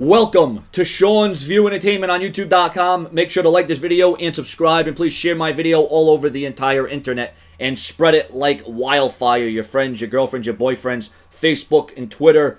Welcome to Sean's View Entertainment on YouTube.com. Make sure to like this video and subscribe, and please share my video all over the entire internet and spread it like wildfire. Your friends, your girlfriends, your boyfriends, Facebook and Twitter.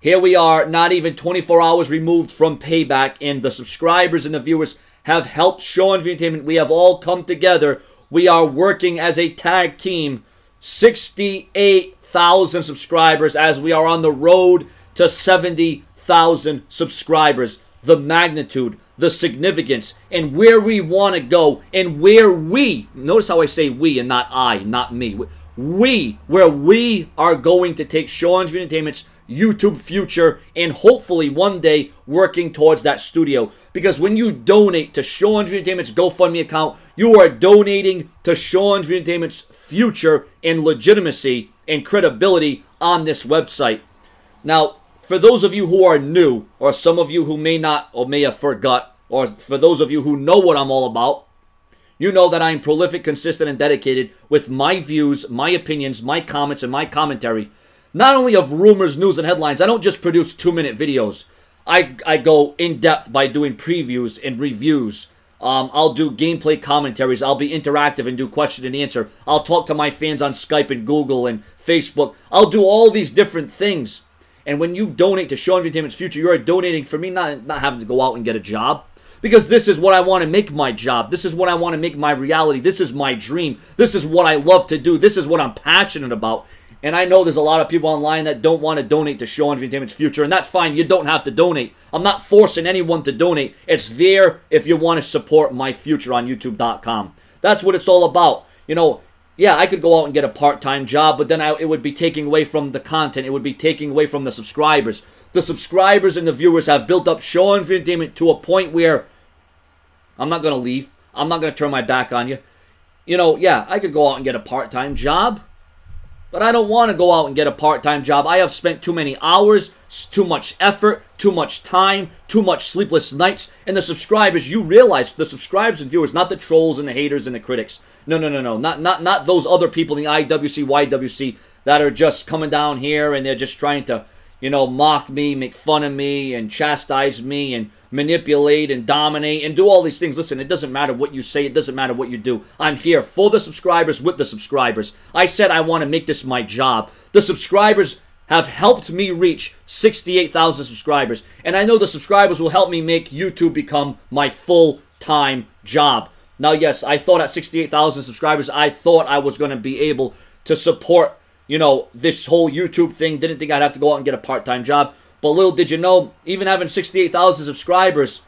Here we are, not even 24 hours removed from payback, and the subscribers and the viewers have helped Sean's View Entertainment. We have all come together. We are working as a tag team. 68,000 subscribers as we are on the road to 70 thousand subscribers, the magnitude, the significance, and where we want to go, and where we, notice how I say we and not I, not me, we, where we are going to take Sean's Entertainment's YouTube future and hopefully one day working towards that studio. Because when you donate to Sean's Entertainment's GoFundMe account, you are donating to Sean's Entertainment's future and legitimacy and credibility on this website. Now, for those of you who are new, or some of you who may not or may have forgot, or for those of you who know what I'm all about, you know that I'm prolific, consistent, and dedicated with my views, my opinions, my comments, and my commentary. Not only of rumors, news, and headlines, I don't just produce two minute videos. I, I go in depth by doing previews and reviews. Um, I'll do gameplay commentaries. I'll be interactive and do question and answer. I'll talk to my fans on Skype and Google and Facebook. I'll do all these different things. And when you donate to Sean Entertainment's future, you are donating for me not, not having to go out and get a job. Because this is what I want to make my job. This is what I want to make my reality. This is my dream. This is what I love to do. This is what I'm passionate about. And I know there's a lot of people online that don't want to donate to Sean Entertainment's future, and that's fine. You don't have to donate. I'm not forcing anyone to donate. It's there if you want to support my future on YouTube.com. That's what it's all about. You know, yeah, I could go out and get a part-time job, but then I, it would be taking away from the content. It would be taking away from the subscribers. The subscribers and the viewers have built up Sean Entertainment to a point where I'm not going to leave. I'm not going to turn my back on you. You know, yeah, I could go out and get a part-time job. But I don't want to go out and get a part-time job. I have spent too many hours, too much effort, too much time, too much sleepless nights. And the subscribers, you realize the subscribers and viewers, not the trolls and the haters and the critics. No, no, no, no. Not not not those other people in the IWC, YWC that are just coming down here and they're just trying to you know, mock me, make fun of me, and chastise me, and manipulate and dominate and do all these things. Listen, it doesn't matter what you say, it doesn't matter what you do. I'm here for the subscribers with the subscribers. I said I want to make this my job. The subscribers have helped me reach 68,000 subscribers, and I know the subscribers will help me make YouTube become my full time job. Now, yes, I thought at 68,000 subscribers, I thought I was going to be able to support you know, this whole YouTube thing. Didn't think I'd have to go out and get a part-time job. But little did you know, even having 68,000 subscribers,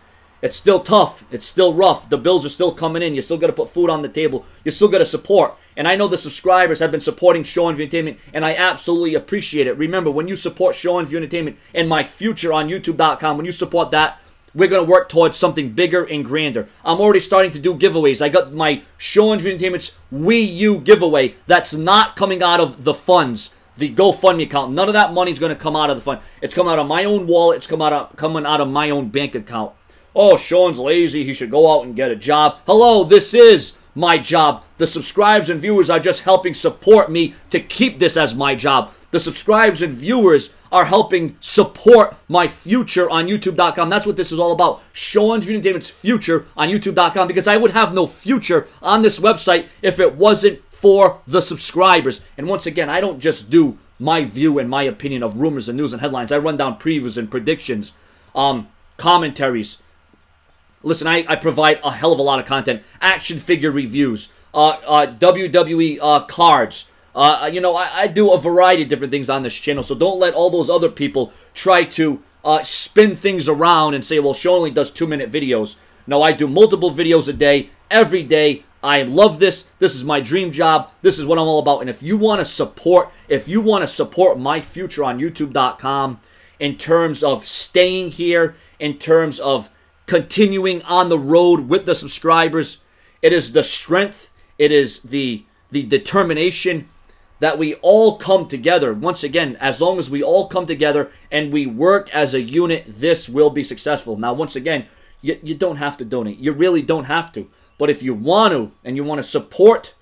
it's still tough. It's still rough. The bills are still coming in. You still got to put food on the table. You still got to support. And I know the subscribers have been supporting Sean's View Entertainment, and I absolutely appreciate it. Remember, when you support Sean's View Entertainment and my future on YouTube.com, when you support that, we're going to work towards something bigger and grander. I'm already starting to do giveaways. I got my Sean's View Entertainment's Wii U giveaway that's not coming out of the funds, the GoFundMe account. None of that money is going to come out of the fund. It's coming out of my own wallet. It's coming out of, coming out of my own bank account. Oh, Sean's lazy. He should go out and get a job. Hello, this is my job. The subscribers and viewers are just helping support me to keep this as my job. The subscribers and viewers are helping support my future on YouTube.com. That's what this is all about. Sean's Entertainment's future on YouTube.com because I would have no future on this website if it wasn't for the subscribers. And once again, I don't just do my view and my opinion of rumors and news and headlines. I run down previews and predictions, um, commentaries. Listen, I, I provide a hell of a lot of content. Action figure reviews, uh, uh, WWE uh, cards, uh, uh, you know, I, I, do a variety of different things on this channel, so don't let all those other people try to uh, spin things around and say, well, Sean only does two-minute videos. No, I do multiple videos a day, every day. I love this. This is my dream job. This is what I'm all about. And if you want to support, if you want to support my future on YouTube.com in terms of staying here, in terms of continuing on the road with the subscribers, it is the strength, it is the the determination, that we all come together. Once again, as long as we all come together and we work as a unit, this will be successful. Now, once again, you, you don't have to donate. You really don't have to. But if you want to and you want to support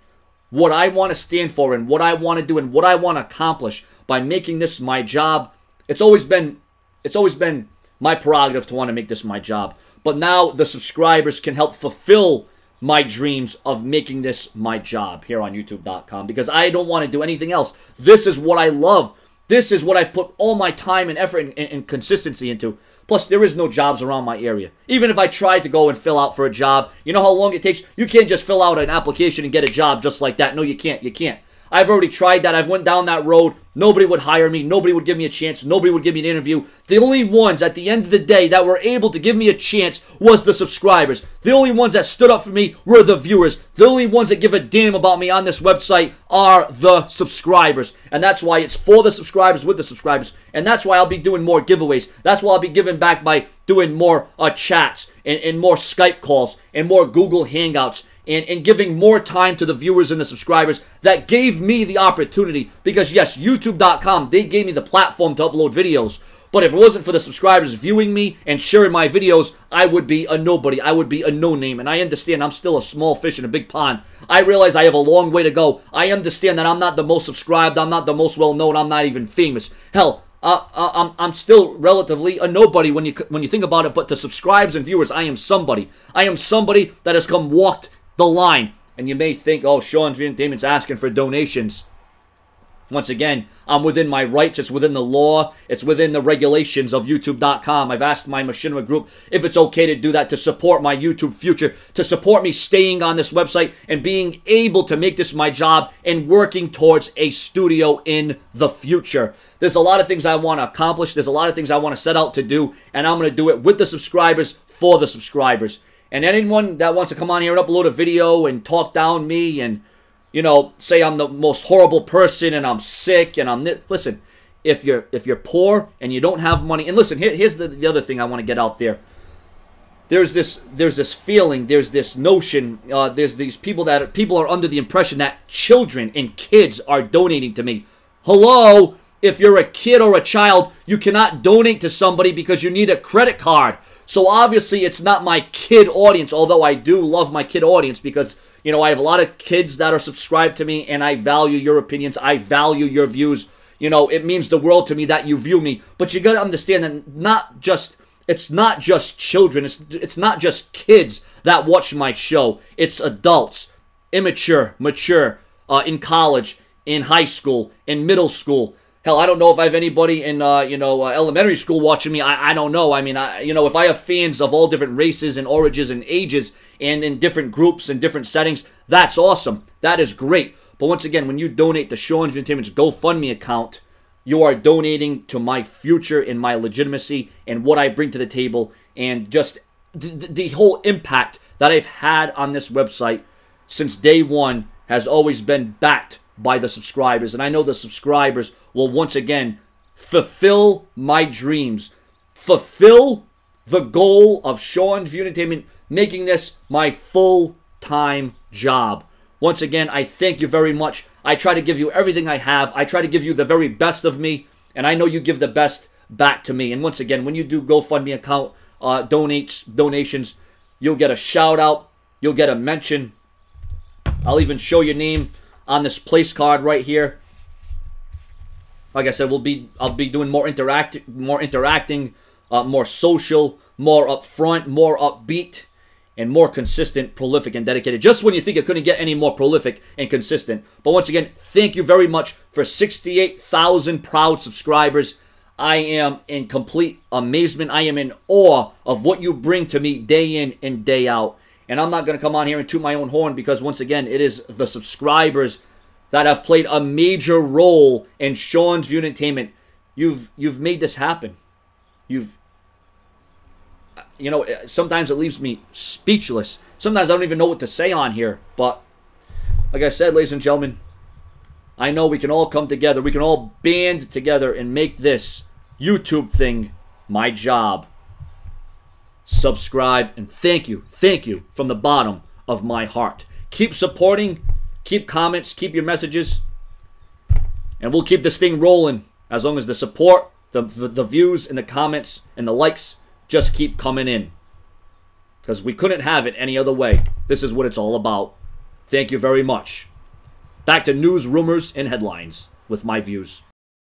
what I want to stand for and what I want to do and what I want to accomplish by making this my job, it's always been it's always been my prerogative to want to make this my job. But now the subscribers can help fulfill my dreams of making this my job here on YouTube.com because I don't want to do anything else. This is what I love. This is what I've put all my time and effort and, and, and, consistency into. Plus, there is no jobs around my area. Even if I tried to go and fill out for a job, you know how long it takes? You can't just fill out an application and get a job just like that. No, you can't. You can't. I've already tried that. I've went down that road. Nobody would hire me. Nobody would give me a chance. Nobody would give me an interview. The only ones at the end of the day that were able to give me a chance was the subscribers. The only ones that stood up for me were the viewers. The only ones that give a damn about me on this website are the subscribers. And that's why it's for the subscribers with the subscribers. And that's why I'll be doing more giveaways. That's why I'll be giving back by doing more uh, chats and, and more Skype calls and more Google Hangouts and, and giving more time to the viewers and the subscribers that gave me the opportunity. Because, yes, YouTube.com, they gave me the platform to upload videos. But if it wasn't for the subscribers viewing me and sharing my videos, I would be a nobody. I would be a no-name. And I understand I'm still a small fish in a big pond. I realize I have a long way to go. I understand that I'm not the most subscribed. I'm not the most well-known. I'm not even famous. Hell, uh, I'm, I'm still relatively a nobody when you when you think about it. But to subscribers and viewers, I am somebody. I am somebody that has come walked the line. And you may think, oh, Sean Damon's asking for donations. Once again, I'm within my rights. It's within the law. It's within the regulations of YouTube.com. I've asked my Machinima group if it's okay to do that to support my YouTube future, to support me staying on this website and being able to make this my job and working towards a studio in the future. There's a lot of things I want to accomplish. There's a lot of things I want to set out to do, and I'm going to do it with the subscribers for the subscribers. And anyone that wants to come on here and upload a video and talk down me and, you know, say I'm the most horrible person and I'm sick and I'm listen, if you're if you're poor and you don't have money, and listen, here, here's the, the other thing I want to get out there. There's this there's this feeling, there's this notion, uh, there's these people that people are under the impression that children and kids are donating to me. Hello, if you're a kid or a child, you cannot donate to somebody because you need a credit card so obviously it's not my kid audience, although I do love my kid audience because, you know, I have a lot of kids that are subscribed to me and I value your opinions. I value your views. You know, it means the world to me that you view me. But you got to understand that not just it's not just children. It's it's not just kids that watch my show. It's adults, immature, mature, uh, in college, in high school, in middle school. Hell, I don't know if I have anybody in uh, you know uh, elementary school watching me. I, I don't know. I mean, I you know if I have fans of all different races and origins and ages and in different groups and different settings, that's awesome. That is great. But once again, when you donate to Sean's Entertainment's GoFundMe account, you are donating to my future and my legitimacy and what I bring to the table and just th- the whole impact that I've had on this website since day one has always been backed by the subscribers. And I know the subscribers will once again fulfill my dreams, fulfill the goal of Sean's View Entertainment, making this my full time job. Once again, I thank you very much. I try to give you everything I have. I try to give you the very best of me, and I know you give the best back to me. And once again, when you do GoFundMe account uh, donates donations, you'll get a shout out. You'll get a mention. I'll even show your name on this place card right here. Like I said, we'll be I'll be doing more interact more interacting, uh, more social, more upfront, more upbeat, and more consistent, prolific, and dedicated. Just when you think it couldn't get any more prolific and consistent. But once again, thank you very much for 68,000 proud subscribers. I am in complete amazement. I am in awe of what you bring to me day in and day out. And I'm not going to come on here and toot my own horn because, once again, it is the subscribers that have played a major role in Sean's View Entertainment. You've you've made this happen. You've uh, you know, uh, sometimes it leaves me speechless. Sometimes I don't even know what to say on here. But like I said, ladies and gentlemen, I know we can all come together. We can all band together and make this YouTube thing my job subscribe, and thank you, thank you from the bottom of my heart. Keep supporting, keep comments, keep your messages, and we'll keep this thing rolling as long as the support, the, the, views, and the comments, and the likes just keep coming in. Because we couldn't have it any other way. This is what it's all about. Thank you very much. Back to news, rumors, and headlines with my views.